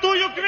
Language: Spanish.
tuyo, Craig.